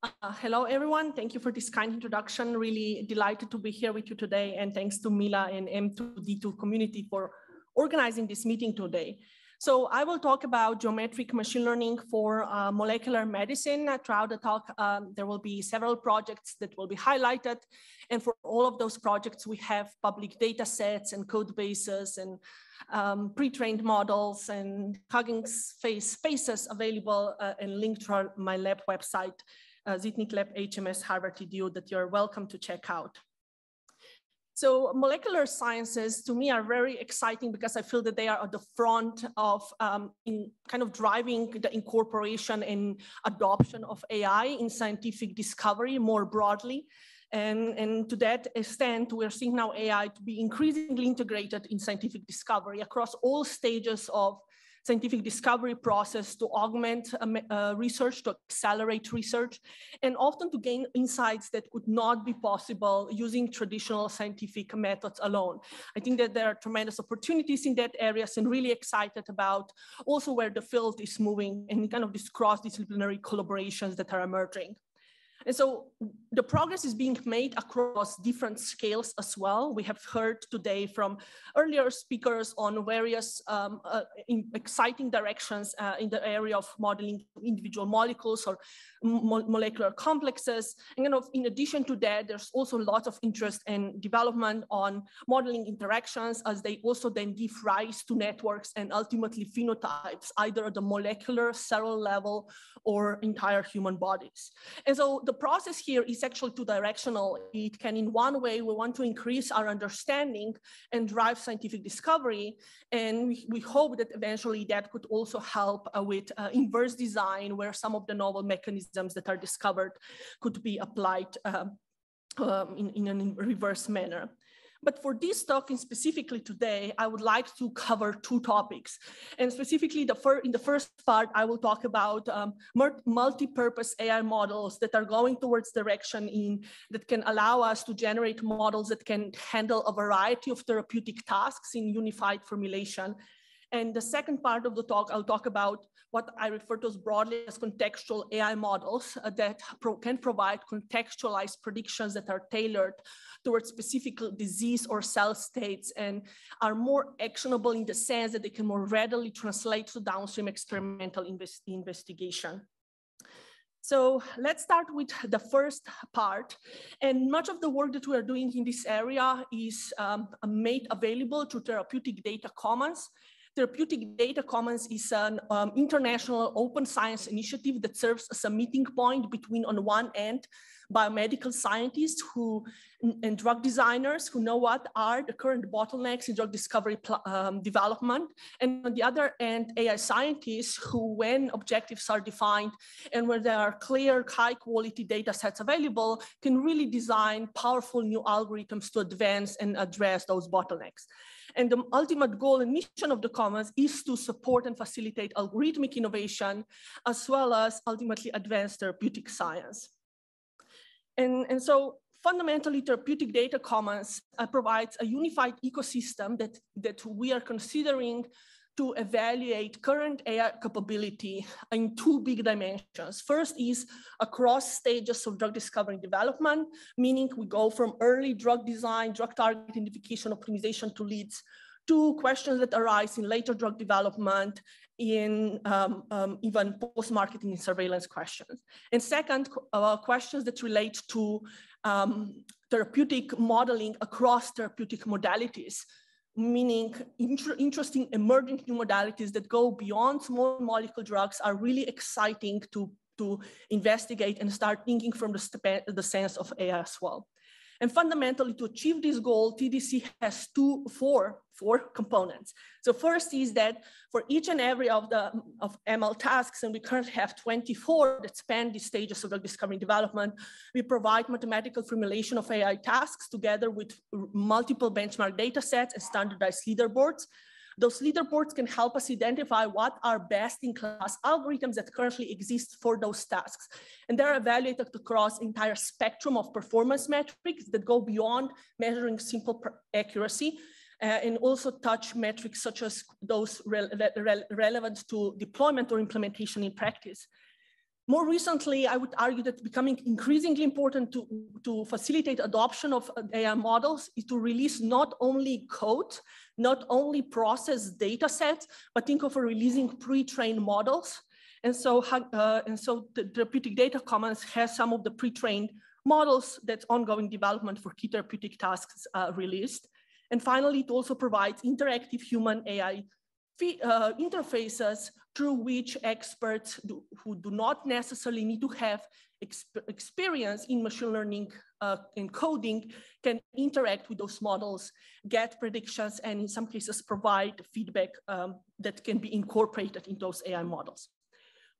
Uh, hello, everyone. Thank you for this kind introduction. Really delighted to be here with you today. And thanks to Mila and M2D2 community for organizing this meeting today. So I will talk about geometric machine learning for uh, molecular medicine. Throughout the talk, um, there will be several projects that will be highlighted. And for all of those projects, we have public data sets and code bases and um, pre-trained models and Hugging Face spaces available uh, and linked to my lab website, uh, Zitnik Lab HMS Harvard EDU that you're welcome to check out. So molecular sciences to me are very exciting because I feel that they are at the front of um, in kind of driving the incorporation and adoption of AI in scientific discovery more broadly. And, and to that extent, we're seeing now AI to be increasingly integrated in scientific discovery across all stages of scientific discovery process to augment um, uh, research, to accelerate research, and often to gain insights that could not be possible using traditional scientific methods alone. I think that there are tremendous opportunities in that areas and really excited about also where the field is moving and kind of these cross-disciplinary collaborations that are emerging. And so the progress is being made across different scales as well. We have heard today from earlier speakers on various um, uh, exciting directions uh, in the area of modeling individual molecules or mo molecular complexes. And kind of in addition to that, there's also lots of interest and development on modeling interactions as they also then give rise to networks and ultimately phenotypes, either at the molecular, cellular level or entire human bodies. And so the process here is actually two directional. It can, in one way, we want to increase our understanding and drive scientific discovery. And we, we hope that eventually that could also help uh, with uh, inverse design, where some of the novel mechanisms that are discovered could be applied uh, um, in, in a reverse manner. But for this talk and specifically today, I would like to cover two topics. And specifically the in the first part, I will talk about um, multi-purpose AI models that are going towards direction in that can allow us to generate models that can handle a variety of therapeutic tasks in unified formulation and the second part of the talk, I'll talk about what I refer to as broadly as contextual AI models uh, that pro can provide contextualized predictions that are tailored towards specific disease or cell states and are more actionable in the sense that they can more readily translate to downstream experimental invest investigation. So let's start with the first part. And much of the work that we are doing in this area is um, made available through Therapeutic Data Commons. Therapeutic Data Commons is an um, international open science initiative that serves as a meeting point between, on one end, biomedical scientists who and drug designers who know what are the current bottlenecks in drug discovery um, development. And on the other end, AI scientists who, when objectives are defined and when there are clear, high quality data sets available, can really design powerful new algorithms to advance and address those bottlenecks. And the ultimate goal and mission of the Commons is to support and facilitate algorithmic innovation, as well as ultimately advance therapeutic science. And, and so fundamentally, Therapeutic Data Commons uh, provides a unified ecosystem that, that we are considering to evaluate current AI capability in two big dimensions. First is across stages of drug discovery and development, meaning we go from early drug design, drug target identification, optimization to leads to questions that arise in later drug development in um, um, even post-marketing and surveillance questions. And second, uh, questions that relate to um, therapeutic modeling across therapeutic modalities meaning inter interesting emerging new modalities that go beyond small molecule drugs are really exciting to, to investigate and start thinking from the, the sense of AI as well. And fundamentally, to achieve this goal, TDC has two, four, four components. So first is that for each and every of the of ML tasks, and we currently have 24 that span the stages of drug discovery and development, we provide mathematical formulation of AI tasks together with multiple benchmark data sets and standardized leaderboards those leaderboards can help us identify what are best in class algorithms that currently exist for those tasks. And they're evaluated across entire spectrum of performance metrics that go beyond measuring simple accuracy uh, and also touch metrics such as those re re relevant to deployment or implementation in practice. More recently, I would argue that becoming increasingly important to, to facilitate adoption of AI models is to release not only code, not only process data sets, but think of releasing pre-trained models. And so, uh, and so the Therapeutic Data Commons has some of the pre-trained models that ongoing development for key therapeutic tasks uh, released. And finally, it also provides interactive human AI uh, interfaces through which experts do, who do not necessarily need to have exp experience in machine learning uh, and coding can interact with those models, get predictions, and in some cases provide feedback um, that can be incorporated in those AI models.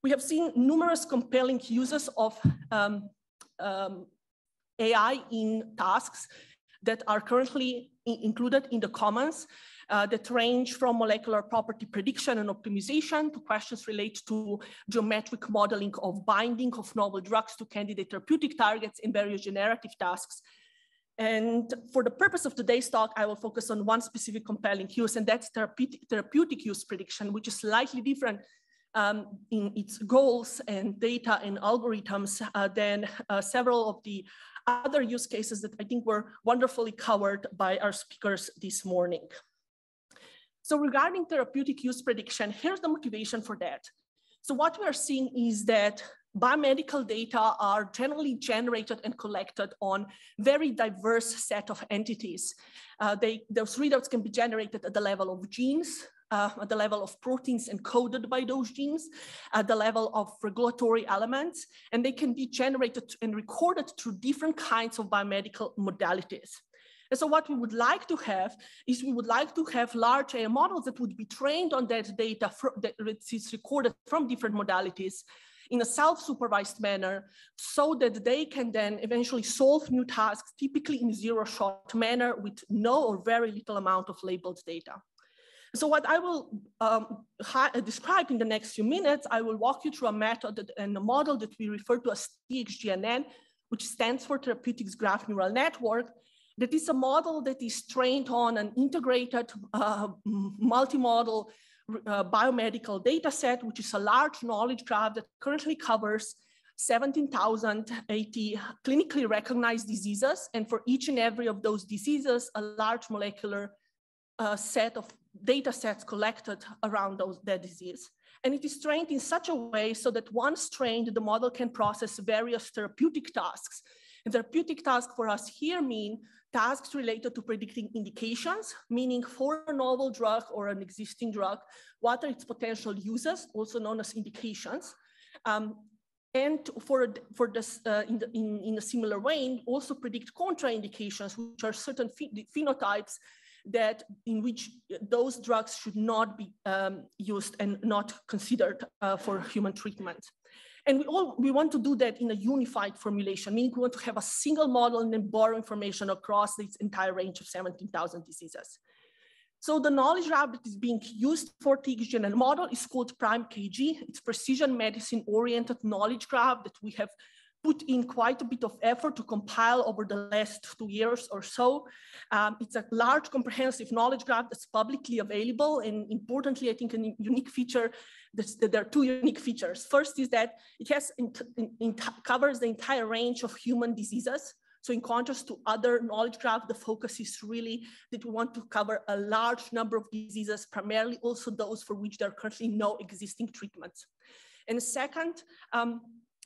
We have seen numerous compelling uses of um, um, AI in tasks that are currently included in the commons uh, that range from molecular property prediction and optimization to questions related to geometric modeling of binding of novel drugs to candidate therapeutic targets in various generative tasks. And for the purpose of today's talk, I will focus on one specific compelling use, and that's therapeutic, therapeutic use prediction, which is slightly different um, in its goals and data and algorithms uh, than uh, several of the other use cases that I think were wonderfully covered by our speakers this morning. So regarding therapeutic use prediction, here's the motivation for that. So what we are seeing is that biomedical data are generally generated and collected on very diverse set of entities. Uh, they, those readouts can be generated at the level of genes, uh, at the level of proteins encoded by those genes, at the level of regulatory elements, and they can be generated and recorded through different kinds of biomedical modalities. And so what we would like to have is we would like to have large AI models that would be trained on that data that is recorded from different modalities in a self-supervised manner so that they can then eventually solve new tasks, typically in zero-shot manner with no or very little amount of labeled data. So what I will um, describe in the next few minutes, I will walk you through a method and a model that we refer to as TXGNN, which stands for Therapeutics Graph Neural Network, that is a model that is trained on an integrated uh, multimodal uh, biomedical data set, which is a large knowledge graph that currently covers 17,080 clinically recognized diseases. And for each and every of those diseases, a large molecular uh, set of data sets collected around those, that disease. And it is trained in such a way so that once trained, the model can process various therapeutic tasks. And therapeutic tasks for us here mean tasks related to predicting indications, meaning for a novel drug or an existing drug, what are its potential uses, also known as indications. Um, and for, for this, uh, in, the, in, in, a similar way, also predict contraindications, which are certain phenotypes that in which those drugs should not be um, used and not considered uh, for human treatment. And we all we want to do that in a unified formulation, meaning we want to have a single model and then borrow information across this entire range of 17,000 diseases. So the knowledge graph that is being used for TXGNN model is called PrimeKG. It's precision medicine oriented knowledge graph that we have put in quite a bit of effort to compile over the last two years or so. Um, it's a large comprehensive knowledge graph that's publicly available. And importantly, I think a unique feature, that there are two unique features. First is that it has covers the entire range of human diseases. So in contrast to other knowledge graph, the focus is really that we want to cover a large number of diseases, primarily also those for which there are currently no existing treatments. And second, um,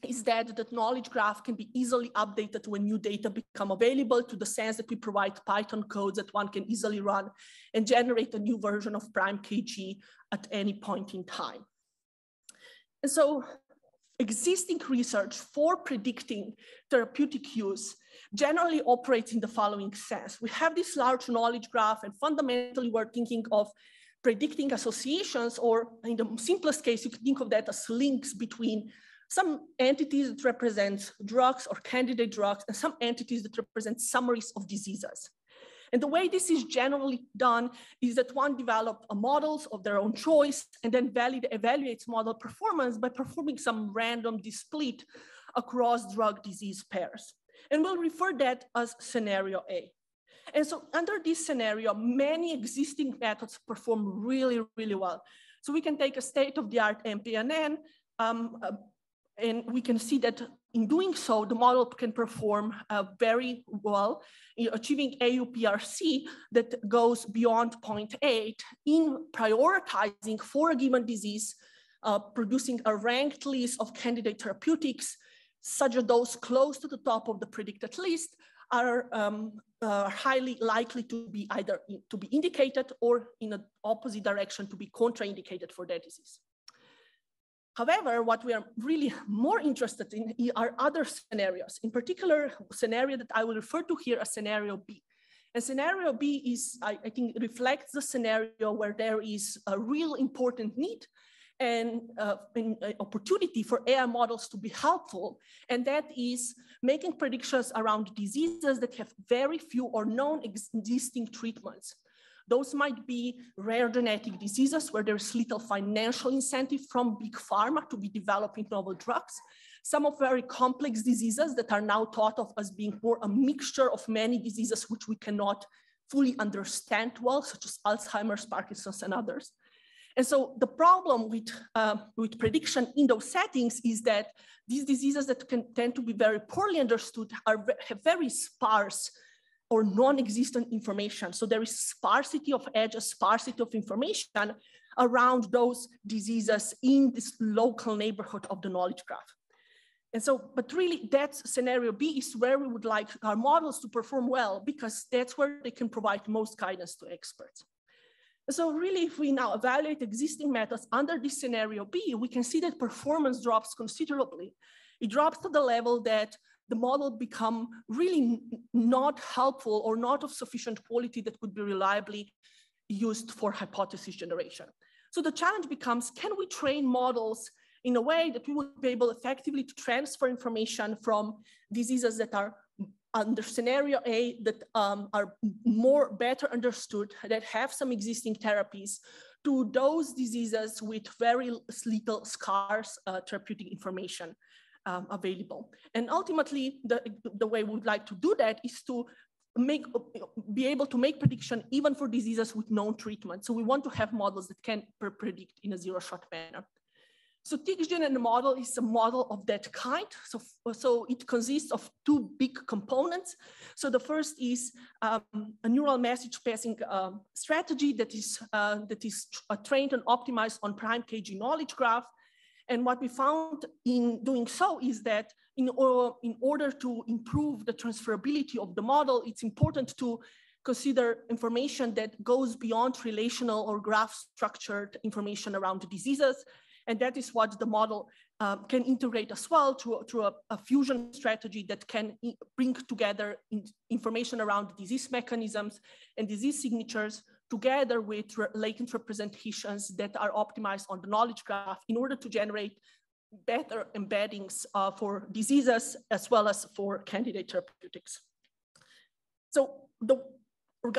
is that that knowledge graph can be easily updated when new data become available to the sense that we provide Python codes that one can easily run and generate a new version of PrimeKG at any point in time. And so existing research for predicting therapeutic use generally operates in the following sense. We have this large knowledge graph and fundamentally we're thinking of predicting associations or in the simplest case, you can think of that as links between some entities that represent drugs or candidate drugs, and some entities that represent summaries of diseases. And the way this is generally done is that one develops models of their own choice and then valid, evaluates model performance by performing some random split across drug disease pairs. And we'll refer that as scenario A. And so under this scenario, many existing methods perform really, really well. So we can take a state-of-the-art MPNN, um, and we can see that in doing so, the model can perform uh, very well, in achieving AUPRC that goes beyond 0.8 in prioritizing for a given disease, uh, producing a ranked list of candidate therapeutics, such as those close to the top of the predicted list are um, uh, highly likely to be either to be indicated or in an opposite direction to be contraindicated for their disease. However, what we are really more interested in are other scenarios, in particular scenario that I will refer to here as scenario B. And scenario B is, I, I think, reflects the scenario where there is a real important need and uh, an opportunity for AI models to be helpful. And that is making predictions around diseases that have very few or known existing treatments. Those might be rare genetic diseases where there's little financial incentive from big pharma to be developing novel drugs. Some of very complex diseases that are now thought of as being more a mixture of many diseases which we cannot fully understand well, such as Alzheimer's, Parkinson's, and others. And so the problem with, uh, with prediction in those settings is that these diseases that can tend to be very poorly understood are, have very sparse or non-existent information. So there is sparsity of edge, edges, sparsity of information around those diseases in this local neighborhood of the knowledge graph. And so, but really that scenario B is where we would like our models to perform well because that's where they can provide most guidance to experts. So really, if we now evaluate existing methods under this scenario B, we can see that performance drops considerably. It drops to the level that the model become really not helpful or not of sufficient quality that could be reliably used for hypothesis generation. So the challenge becomes, can we train models in a way that we would be able effectively to transfer information from diseases that are under scenario A that um, are more better understood, that have some existing therapies, to those diseases with very little scarce uh, therapeutic information um, available. And ultimately, the, the way we would like to do that is to make be able to make prediction even for diseases with known treatment. So we want to have models that can predict in a zero-shot manner. So TXGNN model is a model of that kind. So, so it consists of two big components. So the first is um, a neural message passing um, strategy that is, uh, that is uh, trained and optimized on PrimeKG knowledge graph and what we found in doing so is that in, or, in order to improve the transferability of the model, it's important to consider information that goes beyond relational or graph structured information around diseases. And that is what the model um, can integrate as well through, through a, a, fusion strategy that can bring together in information around disease mechanisms and disease signatures together with re latent representations that are optimized on the knowledge graph in order to generate better embeddings uh, for diseases as well as for candidate therapeutics. So the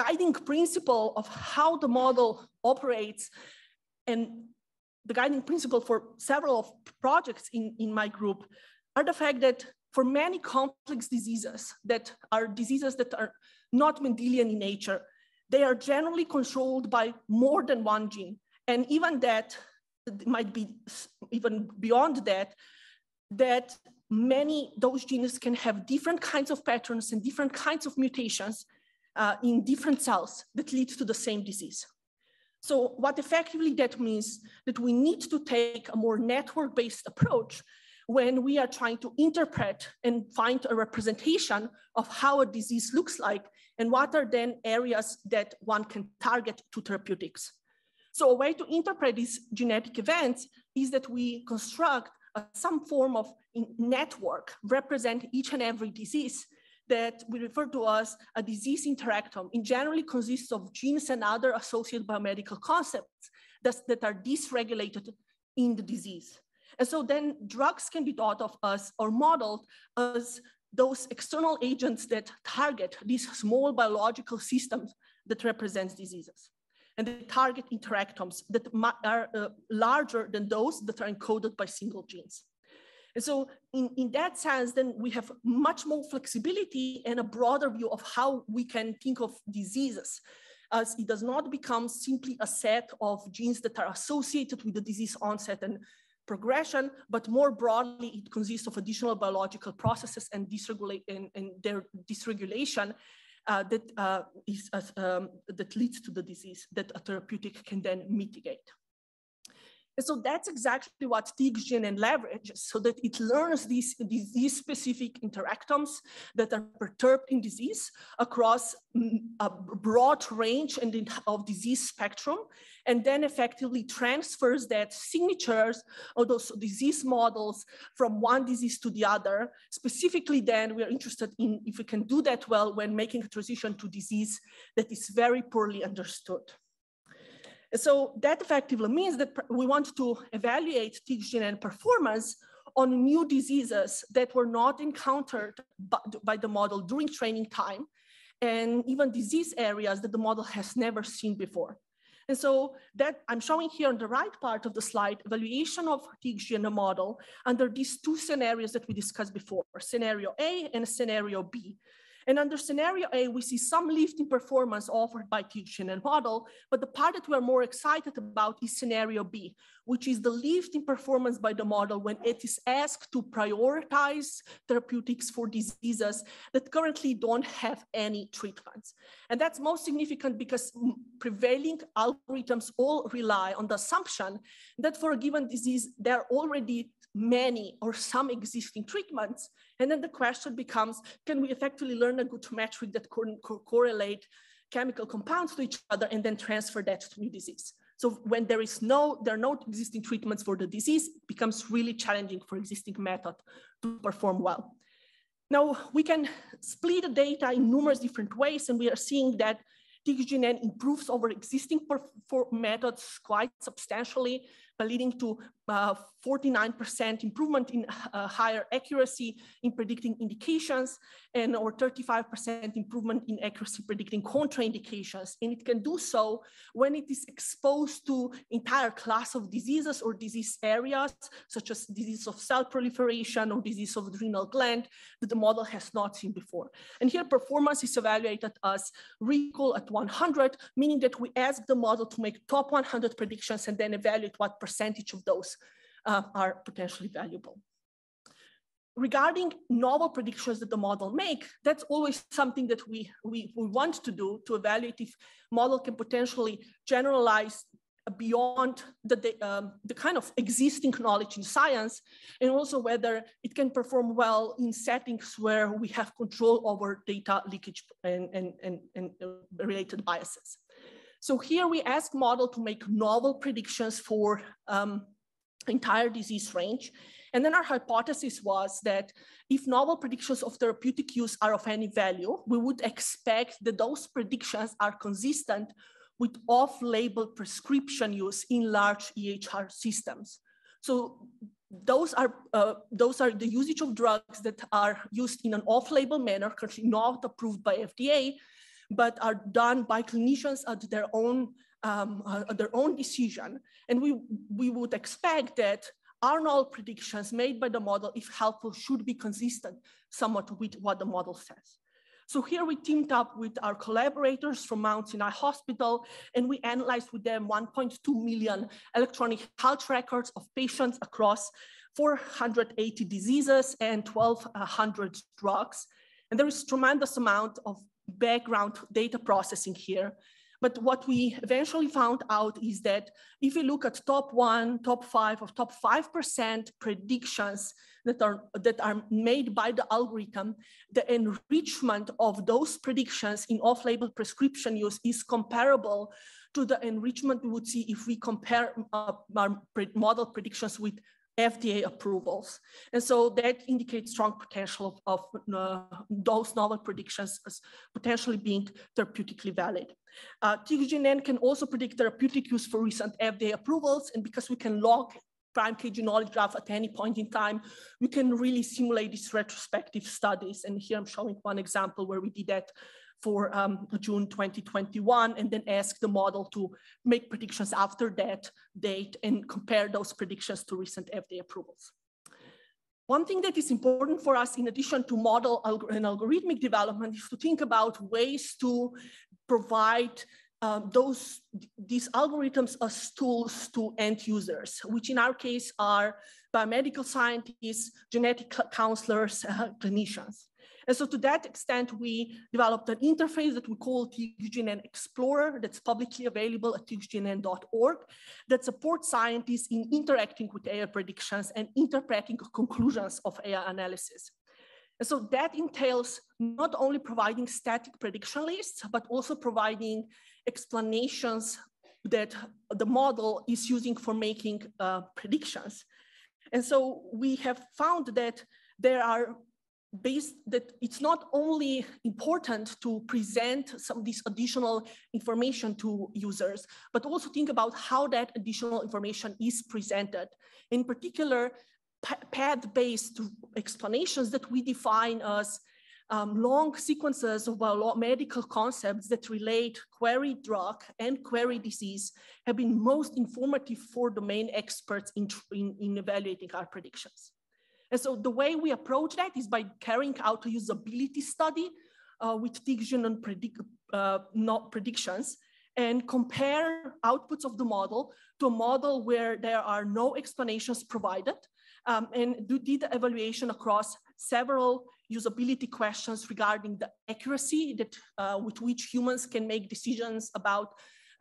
guiding principle of how the model operates and the guiding principle for several of projects in, in my group are the fact that for many complex diseases that are diseases that are not Mendelian in nature, they are generally controlled by more than one gene. And even that might be even beyond that, that many, those genes can have different kinds of patterns and different kinds of mutations uh, in different cells that lead to the same disease. So what effectively that means that we need to take a more network-based approach when we are trying to interpret and find a representation of how a disease looks like and what are then areas that one can target to therapeutics. So a way to interpret these genetic events is that we construct some form of network, represent each and every disease that we refer to as a disease interactome. It generally consists of genes and other associated biomedical concepts that, that are dysregulated in the disease. And so then drugs can be thought of as or modeled as those external agents that target these small biological systems that represents diseases. And they target interactomes that are uh, larger than those that are encoded by single genes. And so in, in that sense, then we have much more flexibility and a broader view of how we can think of diseases as it does not become simply a set of genes that are associated with the disease onset and progression, but more broadly, it consists of additional biological processes and, and, and their dysregulation uh, that, uh, is, um, that leads to the disease that a therapeutic can then mitigate. And so that's exactly what TXGNN leverages so that it learns these disease-specific interactomes that are perturbed in disease across mm, a broad range and of disease spectrum, and then effectively transfers that signatures of those disease models from one disease to the other. Specifically then, we are interested in if we can do that well when making a transition to disease that is very poorly understood. So that effectively means that we want to evaluate TXGNN performance on new diseases that were not encountered by, the model during training time, and even disease areas that the model has never seen before. And so that I'm showing here on the right part of the slide, evaluation of TXGNN model under these two scenarios that we discussed before, scenario A and scenario B. And under scenario A, we see some lift in performance offered by TXGNN model, but the part that we're more excited about is scenario B, which is the lift in performance by the model when it is asked to prioritize therapeutics for diseases that currently don't have any treatments. And that's most significant because prevailing algorithms all rely on the assumption that for a given disease, there are already many or some existing treatments. And then the question becomes, can we effectively learn a good metric that co co correlate chemical compounds to each other and then transfer that to new disease? So when there is no, there are no existing treatments for the disease, it becomes really challenging for existing method to perform well. Now we can split the data in numerous different ways and we are seeing that TXGNN improves over existing methods quite substantially leading to 49% uh, improvement in uh, higher accuracy in predicting indications and or 35% improvement in accuracy predicting contraindications. And it can do so when it is exposed to entire class of diseases or disease areas, such as disease of cell proliferation or disease of adrenal gland that the model has not seen before. And here performance is evaluated as recall at 100, meaning that we ask the model to make top 100 predictions and then evaluate what percentage of those uh, are potentially valuable. Regarding novel predictions that the model make, that's always something that we, we, we want to do to evaluate if model can potentially generalize beyond the, um, the kind of existing knowledge in science, and also whether it can perform well in settings where we have control over data leakage and, and, and, and related biases. So here we ask model to make novel predictions for um, entire disease range. And then our hypothesis was that if novel predictions of therapeutic use are of any value, we would expect that those predictions are consistent with off-label prescription use in large EHR systems. So those are, uh, those are the usage of drugs that are used in an off-label manner, currently not approved by FDA, but are done by clinicians at their own um, uh, their own decision. And we, we would expect that Arnold predictions made by the model, if helpful, should be consistent somewhat with what the model says. So here we teamed up with our collaborators from Mount Sinai Hospital, and we analyzed with them 1.2 million electronic health records of patients across 480 diseases and 1,200 drugs. And there is tremendous amount of background data processing here. But what we eventually found out is that if you look at top one, top five, or top 5% predictions that are, that are made by the algorithm, the enrichment of those predictions in off-label prescription use is comparable to the enrichment we would see if we compare uh, our model predictions with FDA approvals. And so that indicates strong potential of, of uh, those novel predictions as potentially being therapeutically valid. Uh, can also predict therapeutic use for recent FDA approvals. And because we can log PrimeKG knowledge graph at any point in time, we can really simulate these retrospective studies. And here I'm showing one example where we did that for um, June 2021 and then ask the model to make predictions after that date and compare those predictions to recent FDA approvals. One thing that is important for us in addition to model and algorithmic development is to think about ways to provide um, those these algorithms as tools to end users, which in our case are biomedical scientists, genetic counselors, uh, clinicians. And so to that extent, we developed an interface that we call TxGNN Explorer that's publicly available at txgnn.org that supports scientists in interacting with AI predictions and interpreting conclusions of AI analysis. And so that entails not only providing static prediction lists, but also providing explanations that the model is using for making uh, predictions. And so we have found that there are based that it's not only important to present some of this additional information to users, but also think about how that additional information is presented. In particular, path-based explanations that we define as um, long sequences of biomedical concepts that relate query drug and query disease have been most informative for domain experts in, in, in evaluating our predictions. And so the way we approach that is by carrying out a usability study uh, with TxGNN predict, uh, not predictions and compare outputs of the model to a model where there are no explanations provided. Um, and do, did the evaluation across several usability questions regarding the accuracy that, uh, with which humans can make decisions about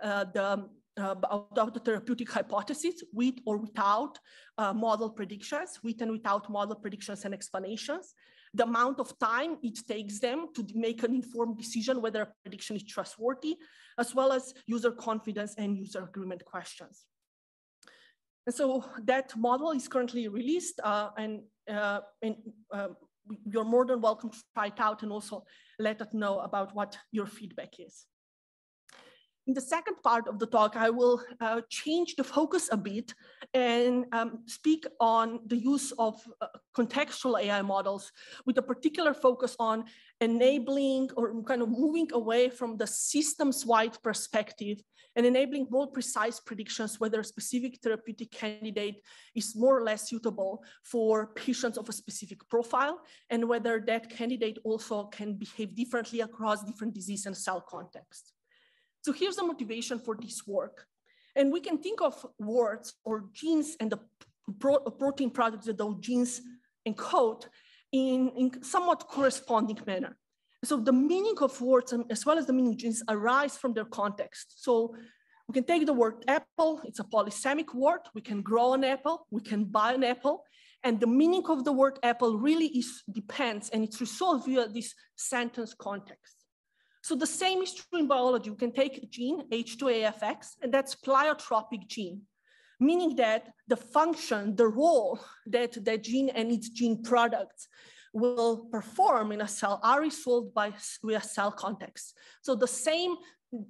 uh, the uh, about the therapeutic hypothesis with or without uh, model predictions, with and without model predictions and explanations, the amount of time it takes them to make an informed decision whether a prediction is trustworthy, as well as user confidence and user agreement questions. And so that model is currently released uh, and, uh, and uh, you're more than welcome to try it out and also let us know about what your feedback is. In the second part of the talk, I will uh, change the focus a bit and um, speak on the use of uh, contextual AI models with a particular focus on enabling or kind of moving away from the systems-wide perspective and enabling more precise predictions whether a specific therapeutic candidate is more or less suitable for patients of a specific profile and whether that candidate also can behave differently across different disease and cell contexts. So here's the motivation for this work. And we can think of words or genes and the pro protein products that those genes encode in, in somewhat corresponding manner. So the meaning of words as well as the meaning of genes arise from their context. So we can take the word apple, it's a polysemic word. We can grow an apple, we can buy an apple. And the meaning of the word apple really is depends and it's resolved via this sentence context. So the same is true in biology. We can take a gene, H2AFX, and that's pleiotropic gene, meaning that the function, the role that the gene and its gene products will perform in a cell are resolved by with a cell context. So the same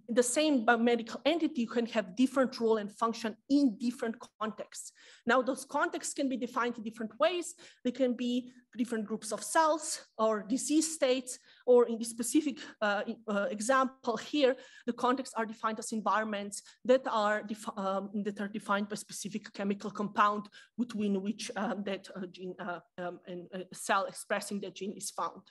the same biomedical entity can have different role and function in different contexts. Now, those contexts can be defined in different ways. They can be different groups of cells or disease states, or in the specific uh, uh, example here, the contexts are defined as environments that are, um, that are defined by specific chemical compound between which um, that uh, gene uh, um, and uh, cell expressing that gene is found.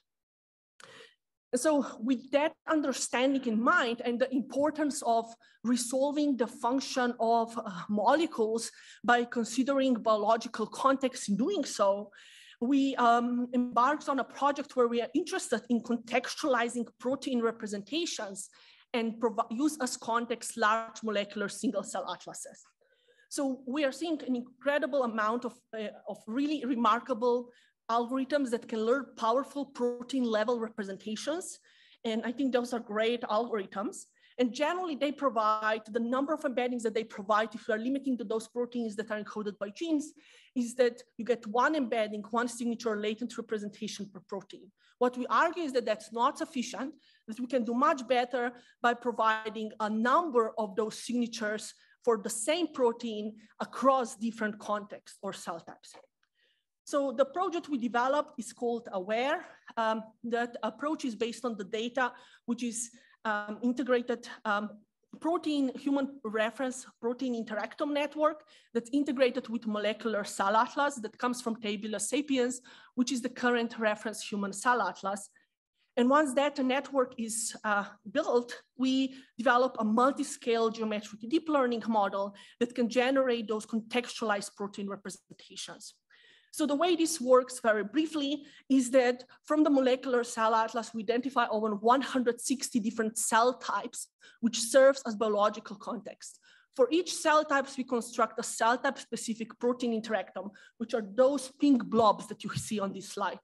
So with that understanding in mind and the importance of resolving the function of uh, molecules by considering biological context in doing so, we um, embarked on a project where we are interested in contextualizing protein representations and use as context large molecular single cell atlases. So we are seeing an incredible amount of, uh, of really remarkable algorithms that can learn powerful protein level representations. And I think those are great algorithms. And generally they provide the number of embeddings that they provide if you are limiting to those proteins that are encoded by genes is that you get one embedding, one signature latent representation per protein. What we argue is that that's not sufficient, that we can do much better by providing a number of those signatures for the same protein across different contexts or cell types. So the project we developed is called AWARE. Um, that approach is based on the data, which is um, integrated um, protein human reference protein interactome network that's integrated with molecular cell atlas that comes from Tabula sapiens, which is the current reference human cell atlas. And once that network is uh, built, we develop a multi-scale geometric deep learning model that can generate those contextualized protein representations. So the way this works very briefly is that from the molecular cell atlas, we identify over 160 different cell types, which serves as biological context. For each cell types, we construct a cell type specific protein interactome, which are those pink blobs that you see on this slide.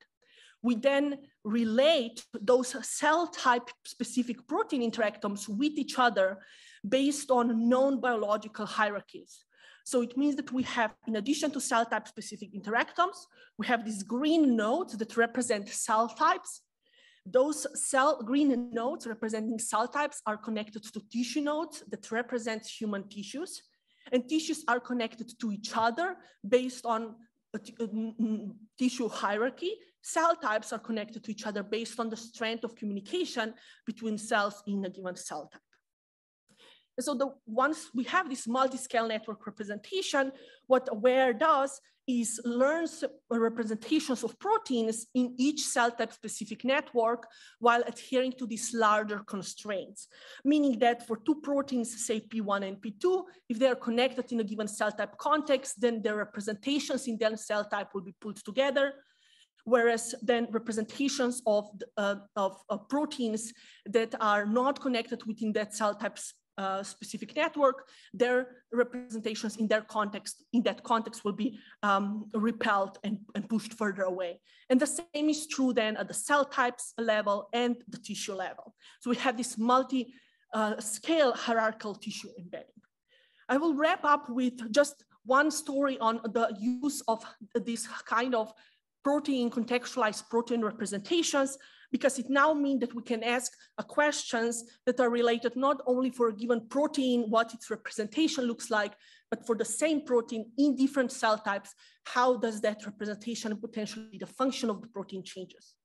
We then relate those cell type specific protein interactomes with each other based on known biological hierarchies. So it means that we have, in addition to cell type specific interactomes, we have these green nodes that represent cell types. Those cell green nodes representing cell types are connected to tissue nodes that represent human tissues. And tissues are connected to each other based on uh, tissue hierarchy cell types are connected to each other based on the strength of communication between cells in a given cell type. And so the, once we have this multi-scale network representation, what AWARE does is learns representations of proteins in each cell type specific network while adhering to these larger constraints. Meaning that for two proteins, say P1 and P2, if they are connected in a given cell type context, then their representations in that cell type will be pulled together whereas then representations of, uh, of, of, proteins that are not connected within that cell type uh, specific network, their representations in their context, in that context will be um, repelled and, and pushed further away. And the same is true then at the cell types level and the tissue level. So we have this multi-scale uh, hierarchical tissue embedding. I will wrap up with just one story on the use of this kind of protein contextualized protein representations because it now means that we can ask questions that are related not only for a given protein, what its representation looks like, but for the same protein in different cell types, how does that representation and potentially the function of the protein changes?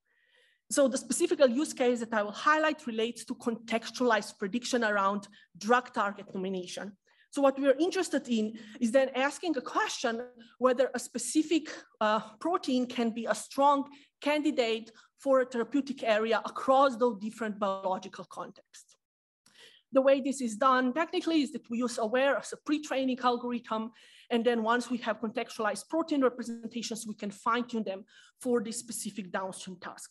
So the specific use case that I will highlight relates to contextualized prediction around drug target nomination. So what we're interested in is then asking a question whether a specific uh, protein can be a strong candidate for a therapeutic area across those different biological contexts. The way this is done technically is that we use AWARE as a pre-training algorithm. And then once we have contextualized protein representations, we can fine tune them for this specific downstream task.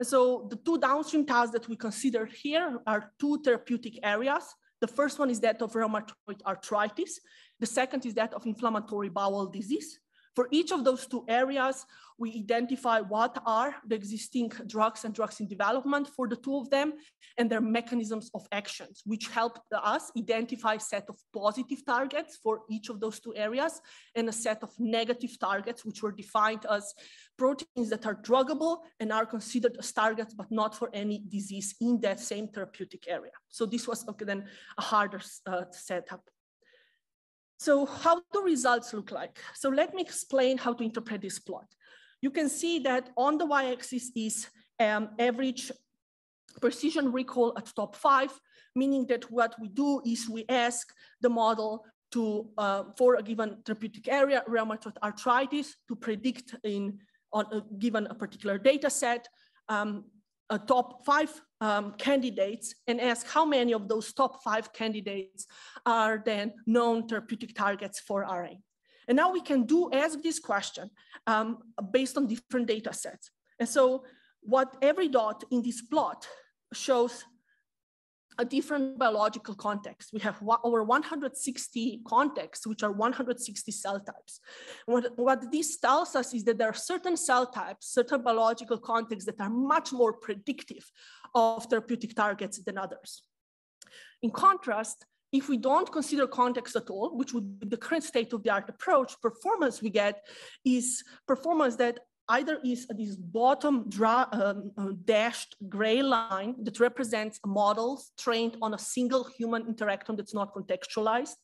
And so the two downstream tasks that we consider here are two therapeutic areas. The first one is that of rheumatoid arthritis. The second is that of inflammatory bowel disease. For each of those two areas, we identify what are the existing drugs and drugs in development for the two of them and their mechanisms of actions, which help us identify a set of positive targets for each of those two areas and a set of negative targets, which were defined as proteins that are druggable and are considered as targets, but not for any disease in that same therapeutic area. So this was okay, then a harder uh, setup. So how do results look like? So let me explain how to interpret this plot. You can see that on the y-axis is um, average precision recall at top five, meaning that what we do is we ask the model to, uh, for a given therapeutic area, rheumatoid arthritis, to predict in on a, given a particular data set, um, a top five um, candidates and ask how many of those top five candidates are then known therapeutic targets for RA. And now we can do ask this question um, based on different data sets. And so what every dot in this plot shows a different biological context. We have over 160 contexts, which are 160 cell types. What, what this tells us is that there are certain cell types, certain biological contexts that are much more predictive of therapeutic targets than others. In contrast, if we don't consider context at all, which would be the current state of the art approach, performance we get is performance that either is this bottom um, uh, dashed gray line that represents a models trained on a single human interactome that's not contextualized,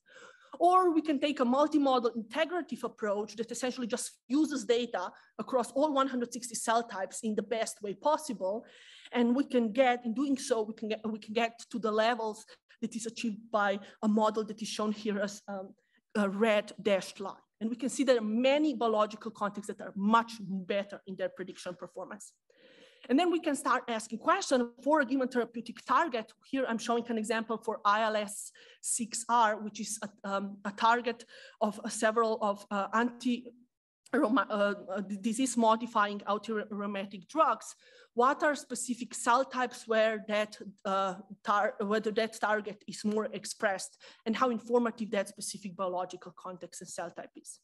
or we can take a multi-model integrative approach that essentially just uses data across all 160 cell types in the best way possible. And we can get, in doing so, we can get, we can get to the levels that is achieved by a model that is shown here as um, a red dashed line. And we can see there are many biological contexts that are much better in their prediction performance. And then we can start asking questions for a given therapeutic target. Here I'm showing an example for IL6R, which is a, um, a target of uh, several of uh, anti disease modifying anti-rheumatic drugs. What are specific cell types where that, uh, whether that target is more expressed and how informative that specific biological context and cell type is.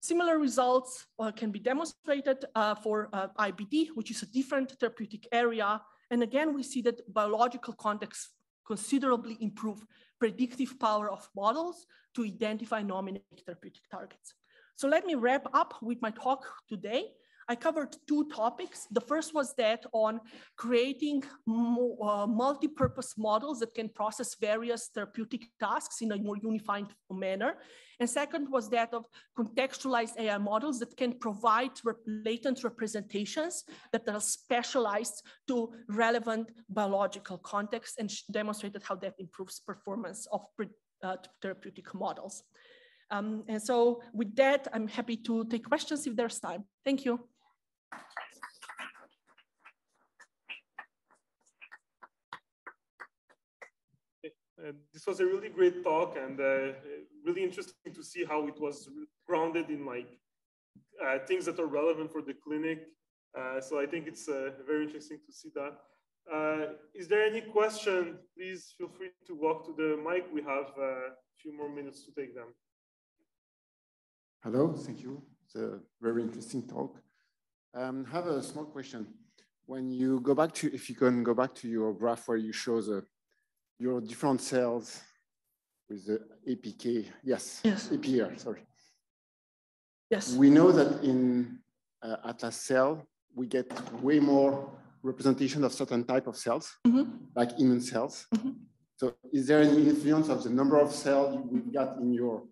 Similar results uh, can be demonstrated uh, for uh, IBD, which is a different therapeutic area. And again, we see that biological context considerably improve predictive power of models to identify nominate therapeutic targets. So let me wrap up with my talk today. I covered two topics. The first was that on creating uh, multi-purpose models that can process various therapeutic tasks in a more unified manner. And second was that of contextualized AI models that can provide rep latent representations that are specialized to relevant biological contexts and demonstrated how that improves performance of uh, therapeutic models. Um, and so with that, I'm happy to take questions if there's time. Thank you. Uh, this was a really great talk and uh, really interesting to see how it was grounded in like uh, things that are relevant for the clinic. Uh, so I think it's uh, very interesting to see that. Uh, is there any question? Please feel free to walk to the mic. We have a few more minutes to take them. Hello, thank you. It's a very interesting talk. Um, have a small question. When you go back to, if you can go back to your graph where you show the your different cells with the APK, yes, yes. APR, sorry. Yes. We know that in uh, Atlas cell, we get way more representation of certain type of cells, mm -hmm. like immune cells. Mm -hmm. So is there any influence of the number of cells we got in your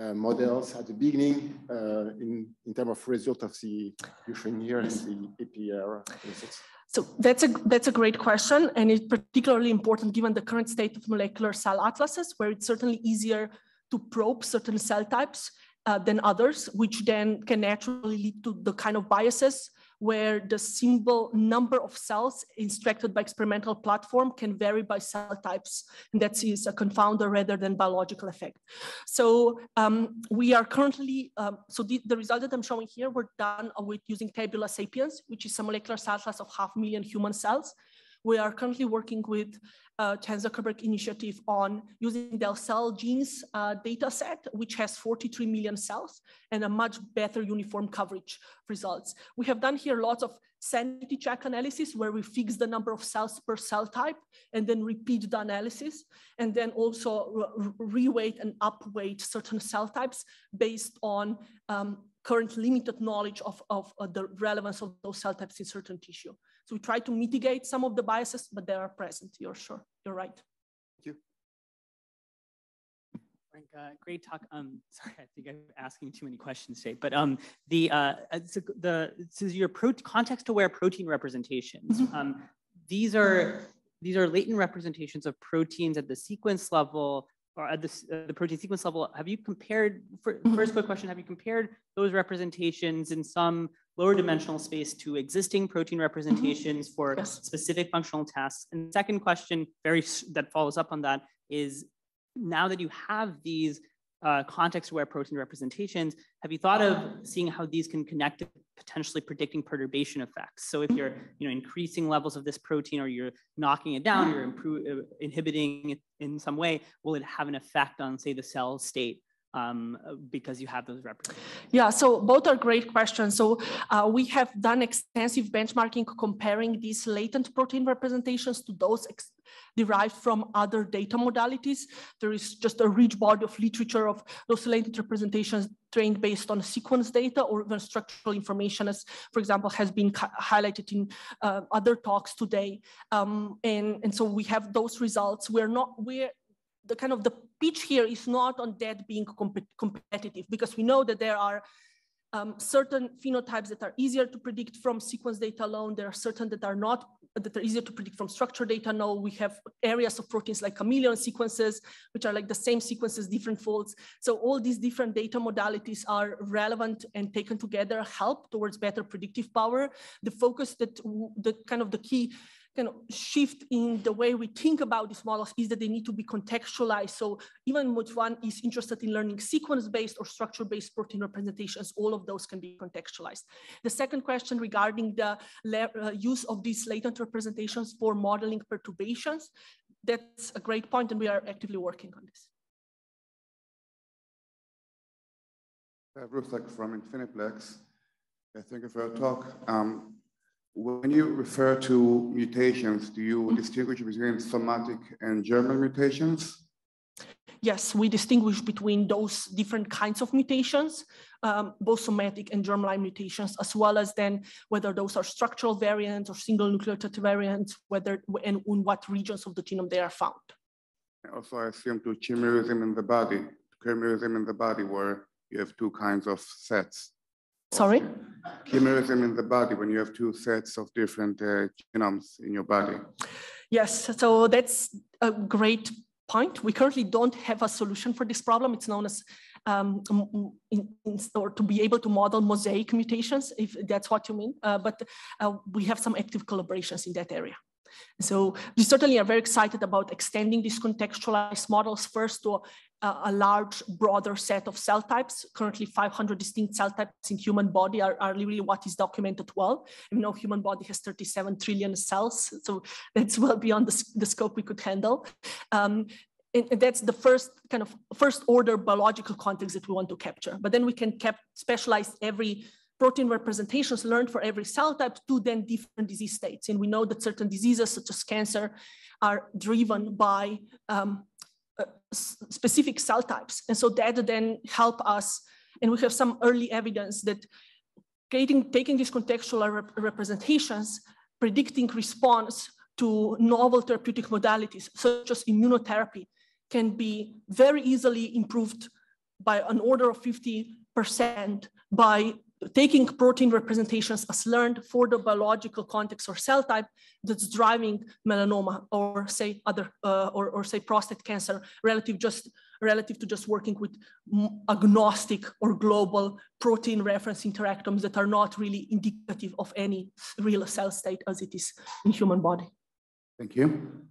uh, models at the beginning uh, in, in terms of result of the here and the APR results? So that's a that's a great question, and it's particularly important given the current state of molecular cell atlases, where it's certainly easier to probe certain cell types uh, than others, which then can naturally lead to the kind of biases where the symbol number of cells extracted by experimental platform can vary by cell types. And that is a confounder rather than biological effect. So um, we are currently, um, so the, the result that I'm showing here were done with using Tabula sapiens, which is a molecular cell class of half million human cells. We are currently working with uh, Chan Zuckerberg initiative on using the cell genes uh, data set, which has 43 million cells and a much better uniform coverage results. We have done here lots of sanity check analysis where we fix the number of cells per cell type and then repeat the analysis and then also reweight and upweight certain cell types based on um, current limited knowledge of, of uh, the relevance of those cell types in certain tissue. So we try to mitigate some of the biases, but they are present. You're sure. You're right. Thank you. Frank, uh, great talk. Um, sorry, I think I'm asking too many questions today. But um, the uh, so the this is your context-aware protein representations. Mm -hmm. um, these are these are latent representations of proteins at the sequence level or at the, uh, the protein sequence level. Have you compared? For, mm-hmm. first quick question: Have you compared those representations in some lower dimensional space to existing protein representations for yes. specific functional tests? And second question, very that follows up on that, is now that you have these uh, context-aware protein representations, have you thought of seeing how these can connect to potentially predicting perturbation effects? So if you're you know, increasing levels of this protein or you're knocking it down, you're uh, inhibiting it in some way, will it have an effect on, say, the cell state um, because you have those representations? Yeah, so both are great questions. So uh, we have done extensive benchmarking comparing these latent protein representations to those derived from other data modalities. There is just a rich body of literature of those latent representations trained based on sequence data or even structural information, as for example, has been highlighted in uh, other talks today. Um, and, and so we have those results. We're not, we're the kind of the pitch here is not on that being comp competitive because we know that there are um, certain phenotypes that are easier to predict from sequence data alone. There are certain that are not that are easier to predict from structure data. No, we have areas of proteins like chameleon sequences, which are like the same sequences, different folds. So all these different data modalities are relevant and taken together help towards better predictive power. The focus that the kind of the key kind of shift in the way we think about these models is that they need to be contextualized. So even if one is interested in learning sequence-based or structure-based protein representations, all of those can be contextualized. The second question regarding the uh, use of these latent representations for modeling perturbations, that's a great point and we are actively working on this. Uh, from Infiniplex. Uh, thank you for your talk. Um, when you refer to mutations, do you distinguish between somatic and germinal mutations? Yes, we distinguish between those different kinds of mutations, um, both somatic and germline mutations, as well as then whether those are structural variants or single nucleotide variants, whether and in what regions of the genome they are found. Also, I assume to chimerism in the body, chimerism in the body where you have two kinds of sets. Sorry? Chimerism in the body when you have two sets of different uh, genomes in your body. Yes, so that's a great point. We currently don't have a solution for this problem. It's known as, um, in, in, or to be able to model mosaic mutations, if that's what you mean. Uh, but uh, we have some active collaborations in that area. So we certainly are very excited about extending these contextualized models first to a, large, broader set of cell types. Currently 500 distinct cell types in human body are, are really what is documented well. We know human body has 37 trillion cells, so that's well beyond the, the scope we could handle. Um, and that's the first kind of first order biological context that we want to capture. But then we can cap specialize every protein representations learned for every cell type to then different disease states. And we know that certain diseases such as cancer are driven by um, Uh, specific cell types. And so that then help us, and we have some early evidence that creating, taking these contextual rep representations, predicting response to novel therapeutic modalities, such as immunotherapy, can be very easily improved by an order of 50% by taking protein representations as learned for the biological context or cell type that's driving melanoma or say other uh, or, or say prostate cancer relative just relative to just working with agnostic or global protein reference interactomes that are not really indicative of any real cell state as it is in human body. Thank you.